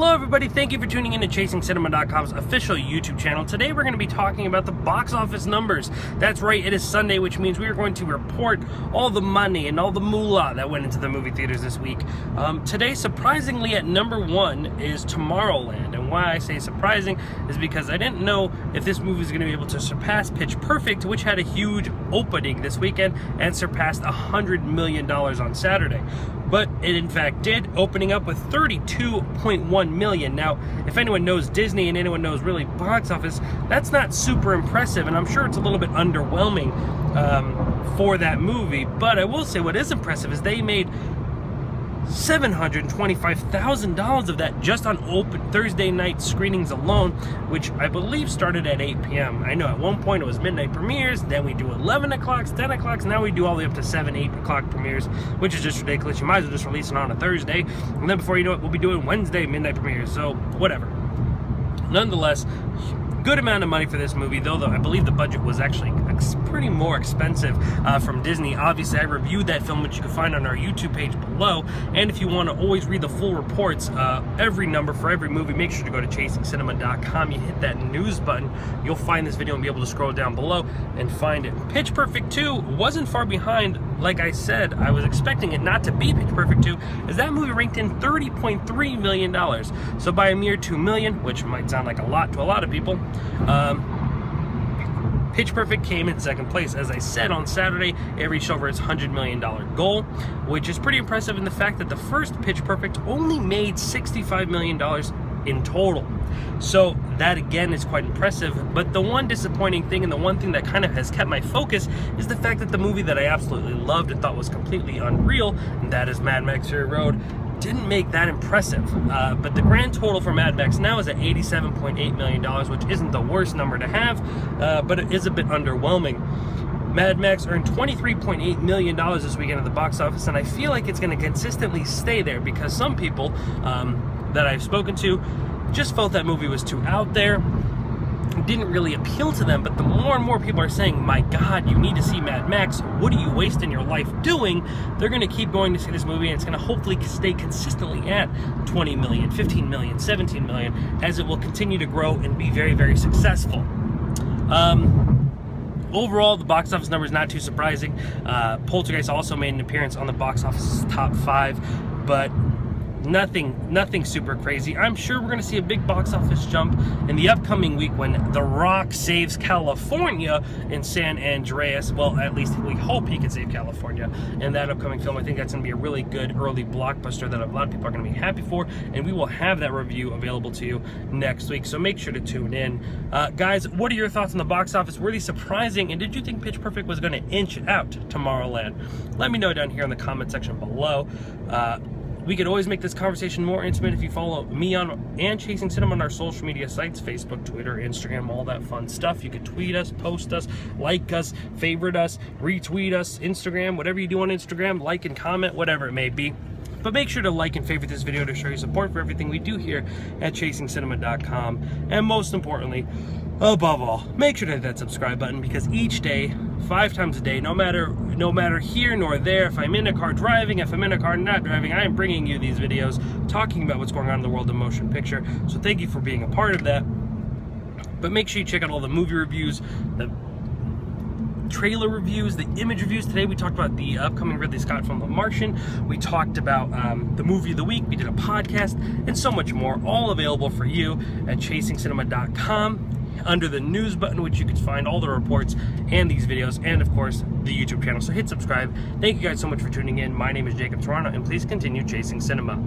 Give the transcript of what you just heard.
Hello everybody, thank you for tuning in to ChasingCinema.com's official YouTube channel. Today we're going to be talking about the box office numbers. That's right, it is Sunday, which means we are going to report all the money and all the moolah that went into the movie theaters this week. Um, today, surprisingly, at number one is Tomorrowland. And why I say surprising is because I didn't know if this movie was going to be able to surpass Pitch Perfect, which had a huge opening this weekend and surpassed $100 million on Saturday but it in fact did, opening up with 32.1 million. Now, if anyone knows Disney and anyone knows really box office, that's not super impressive, and I'm sure it's a little bit underwhelming um, for that movie. But I will say what is impressive is they made $725,000 of that just on open Thursday night screenings alone, which I believe started at 8 p.m. I know at one point it was midnight premieres, then we do 11 o'clock, 10 o'clocks, now we do all the way up to 7, 8 o'clock premieres, which is just ridiculous. You might as well just release it on a Thursday, and then before you know it, we'll be doing Wednesday midnight premieres, so whatever. Nonetheless, good amount of money for this movie, though, though I believe the budget was actually pretty more expensive uh, from Disney. Obviously, I reviewed that film, which you can find on our YouTube page below. And if you want to always read the full reports, uh, every number for every movie, make sure to go to ChasingCinema.com. You hit that news button, you'll find this video and be able to scroll down below and find it. Pitch Perfect 2 wasn't far behind. Like I said, I was expecting it not to be Pitch Perfect 2, as that movie ranked in $30.3 million. So by a mere 2 million, which might sound like a lot to a lot of people, um, Pitch Perfect came in second place. As I said on Saturday, it reached over its $100 million goal, which is pretty impressive in the fact that the first Pitch Perfect only made $65 million in total. So that again is quite impressive. But the one disappointing thing and the one thing that kind of has kept my focus is the fact that the movie that I absolutely loved and thought was completely unreal, and that is Mad Max Fury Road, didn't make that impressive. Uh, but the grand total for Mad Max now is at $87.8 million, which isn't the worst number to have, uh, but it is a bit underwhelming. Mad Max earned $23.8 million this weekend at the box office, and I feel like it's going to consistently stay there because some people um, that I've spoken to just felt that movie was too out there didn't really appeal to them, but the more and more people are saying, my God, you need to see Mad Max, what are you wasting your life doing? They're going to keep going to see this movie, and it's going to hopefully stay consistently at 20 million, 15 million, 17 million, as it will continue to grow and be very, very successful. Um, overall, the box office number is not too surprising. Uh, Poltergeist also made an appearance on the box office top five, but nothing nothing super crazy. I'm sure we're going to see a big box office jump in the upcoming week when the rock saves california in san andreas. Well at least we hope he can save california in that upcoming film. I think that's going to be a really good early blockbuster that a lot of people are going to be happy for and we will have that review available to you next week. So make sure to tune in. Uh, guys what are your thoughts on the box office? Were these surprising and did you think pitch perfect was going to inch out tomorrowland? Let me know down here in the comment section below. Uh, we could always make this conversation more intimate if you follow me on and Chasing Cinema on our social media sites, Facebook, Twitter, Instagram, all that fun stuff. You could tweet us, post us, like us, favorite us, retweet us, Instagram, whatever you do on Instagram, like and comment, whatever it may be. But make sure to like and favorite this video to show your support for everything we do here at ChasingCinema.com. And most importantly, above all, make sure to hit that subscribe button because each day, five times a day, no matter no matter here nor there, if I'm in a car driving, if I'm in a car not driving, I am bringing you these videos talking about what's going on in the world of motion picture. So thank you for being a part of that. But make sure you check out all the movie reviews, the trailer reviews, the image reviews. Today we talked about the upcoming Ridley Scott film The Martian. We talked about um, the movie of the week. We did a podcast and so much more, all available for you at chasingcinema.com under the news button, which you can find all the reports and these videos, and of course, the YouTube channel. So hit subscribe. Thank you guys so much for tuning in. My name is Jacob Tiranno, and please continue chasing cinema.